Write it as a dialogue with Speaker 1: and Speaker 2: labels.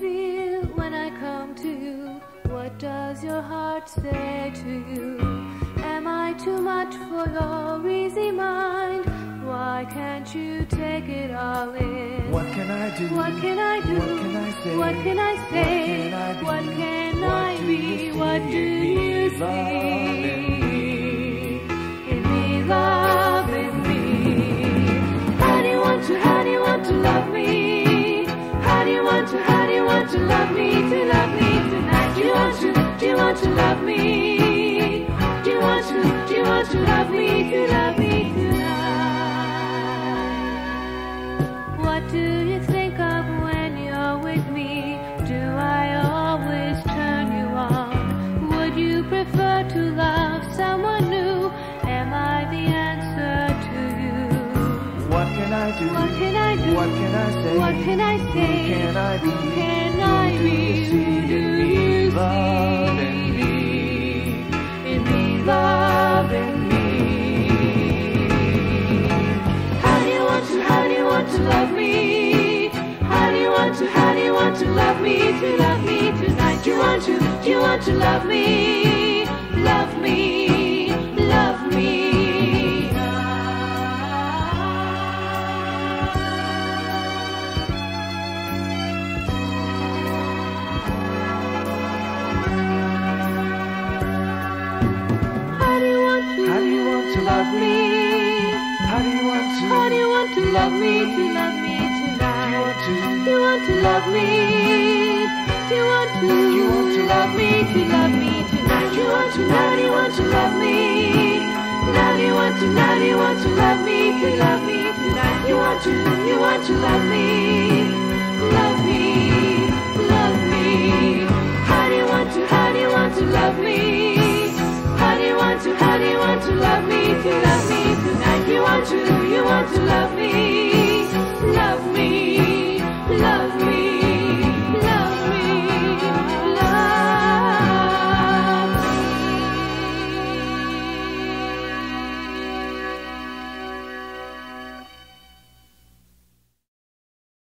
Speaker 1: feel when I come to you? What does your heart say to you? Am I too much for your easy mind? Why can't you take it all in?
Speaker 2: What can I do?
Speaker 1: What can I do?
Speaker 2: What can I say?
Speaker 1: What can I say?
Speaker 2: What can I be?
Speaker 1: What can I be? What
Speaker 2: do you see
Speaker 1: love me? To love me tonight? Do you want to? Do you want to love me? Do you want to? Do you want to love me? To love me tonight? What do you think do?
Speaker 2: What can I do?
Speaker 1: What can I
Speaker 2: say?
Speaker 1: What can I say?
Speaker 2: Who can I be?
Speaker 1: Who can I
Speaker 2: do
Speaker 1: be?
Speaker 2: you see
Speaker 1: do
Speaker 2: in me,
Speaker 1: you
Speaker 2: loving
Speaker 1: see
Speaker 2: me?
Speaker 1: in me, loving me? How do you want to? How do you want to love me? How do you want to? How do you want to love me? To love me tonight? Do you want to? Do you want to love me? Love me, to
Speaker 2: love me? How do you want to?
Speaker 1: How do you want to love me? To love me
Speaker 2: Do you
Speaker 1: tonight?
Speaker 2: want to?
Speaker 1: You want to love me? Do you want to?
Speaker 2: You want to love
Speaker 1: me? To love me tonight? You want to? Now do you want to love me? Now do you want to? Now do you want to love me? To love me tonight? You want to? You want to love me? Love me, love me. How do you want to? How do you want to love me? You to? How do you want to love me? To love me tonight? You want to? You want to love me?